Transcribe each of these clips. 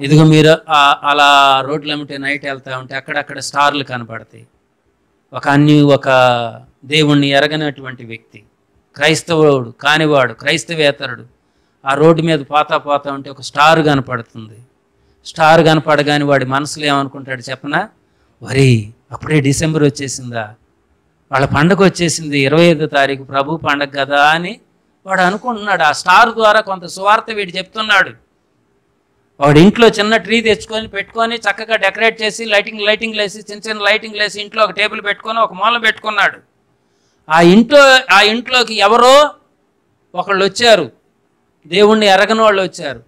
ఇదిగో మీరు అలా రోడ్లు అమ్మితే నైట్ వెళ్తా ఉంటే అక్కడక్కడ స్టార్లు కనపడతాయి. ఒక అన్ని ఒక దేవుణ్ణి ఎరగనటువంటి వ్యక్తి క్రైస్తవుడు కానివాడు క్రైస్తవేతరుడు ఆ రోడ్డు మీద పోతా పోతా ఉంటే ఒక స్టార్ కనపడుతుంది. స్టార్ కనపడగానే వాడి మనసులో ఏమనుకుంటాడు చెప్పనా? వరి అప్పుడే డిసెంబర్ వచ్చేసిందా? వాళ్ళ పండగ వచ్చేసింది ఇరవై ఐదో తారీఖు ప్రభు పండగ కదా అని వాడు అనుకుంటున్నాడు. ఆ స్టార్ ద్వారా కొంత సువార్త వీడు చెప్తున్నాడు. వాడు ఇంట్లో చిన్న ట్రీ తెచ్చుకొని పెట్టుకొని చక్కగా డెకరేట్ చేసి లైటింగ్ లైటింగ్ వేసి చిన్న చిన్న లైటింగ్ వేసి ఇంట్లో ఒక టేబుల్ పెట్టుకొని ఒక మూల పెట్టుకున్నాడు. ఆ ఇంట్లో ఆ ఇంట్లోకి ఎవరో ఒకళ్ళు వచ్చారు. దేవుణ్ణి ఎరగని వాళ్ళు వచ్చారు.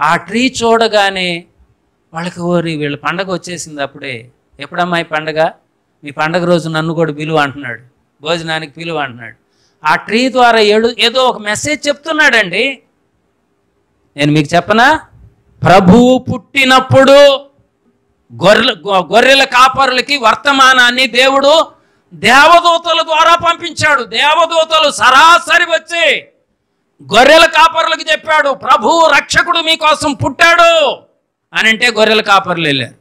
ఆ ట్రీ చూడగానే వాళ్ళకి ఓరి వీళ్ళ పండగ వచ్చేసింది అప్పుడే. ఎప్పుడమ్మా ఈ పండగ? మీ పండగ రోజు నన్ను కూడా పిలువ అంటున్నాడు. భోజనానికి పిలువ అంటున్నాడు. ఆ ట్రీ ద్వారా ఏడు ఏదో ఒక మెసేజ్ చెప్తున్నాడండి. నేను మీకు చెప్పనా? ప్రభువు పుట్టినప్పుడు గొర్రెల గొ- గొర్రెల కాపరులకి వర్తమానాన్ని దేవుడు దేవదూతల ద్వారా పంపించాడు. దేవదూతలు సరాసరి వచ్చి గొర్రెల కాపరులకు చెప్పాడు ప్రభు రక్షకుడు మీకోసం పుట్టాడు అని అంటే గొర్రెల కాపరులు వెళ్ళారు.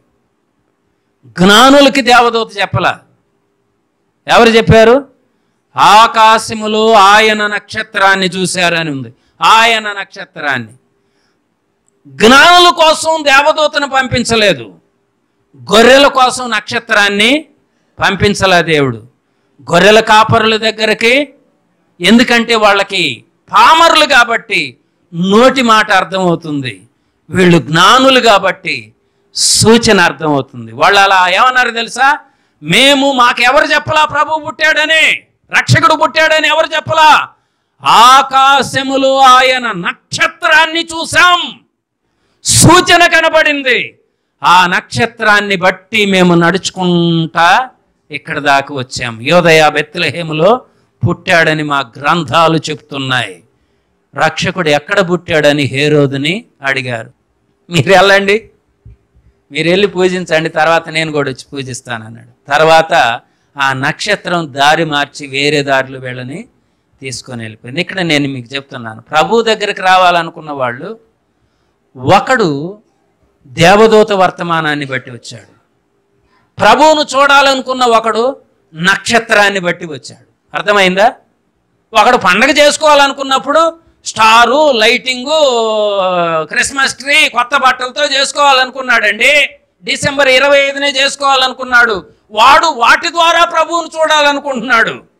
జ్ఞానులకి దేవదూత చెప్పలా. ఎవరు చెప్పారు? ఆకాశములో ఆయన నక్షత్రాన్ని చూశారు అని ఉంది. ఆయన నక్షత్రాన్ని. జ్ఞానుల కోసం దేవదూతను పంపించలేదు. గొర్రెల కోసం నక్షత్రాన్ని పంపించలే దేవుడు. గొర్రెల కాపరుల దగ్గరికి ఎందుకంటే వాళ్ళకి పామరులు కాబట్టి నోటి మాట అర్థమవుతుంది. వీళ్ళు జ్ఞానులు కాబట్టి సూచన అర్థమవుతుంది. వాళ్ళు అలా ఏమన్నారు తెలుసా? మేము మాకెవరు చెప్పలా? ప్రభు పుట్టాడని రక్షకుడు పుట్టాడని ఎవరు చెప్పలా? ఆకాశములో ఆయన నక్షత్రాన్ని చూసాం సూచన కనబడింది. ఆ నక్షత్రాన్ని బట్టి మేము నడుచుకుంటా ఇక్కడ దాకా వచ్చాము యోదయ బెత్లహేములో పుట్టాడని మా గ్రంథాలు చెప్తున్నాయి. రక్షకుడు ఎక్కడ పుట్టాడని హేరోదుని అడిగారు. మీరు వెళ్ళండి. మీరు వెళ్ళి పూజించండి. తర్వాత నేను కూడా వచ్చి పూజిస్తాను అన్నాడు. తర్వాత ఆ నక్షత్రం దారి మార్చి వేరే దారిలో వెళ్ళని తీసుకొని వెళ్ళిపోయింది. ఇక్కడ నేను మీకు చెప్తున్నాను. ప్రభు దగ్గరికి రావాలనుకున్న వాళ్ళు ఒకడు దేవదూత వర్తమానాన్ని బట్టి వచ్చాడు. ప్రభువును చూడాలనుకున్న ఒకడు నక్షత్రాన్ని బట్టి వచ్చాడు. అర్థమైందా? ఒకడు పండగ చేసుకోవాలనుకున్నప్పుడు స్టారు లైటింగు క్రిస్మస్ ట్రీ కొత్త బట్టలతో చేసుకోవాలనుకున్నాడండి. డిసెంబర్ ఇరవై ఐదునే చేసుకోవాలనుకున్నాడు. వాడు వాటి ద్వారా ప్రభువును చూడాలనుకుంటున్నాడు.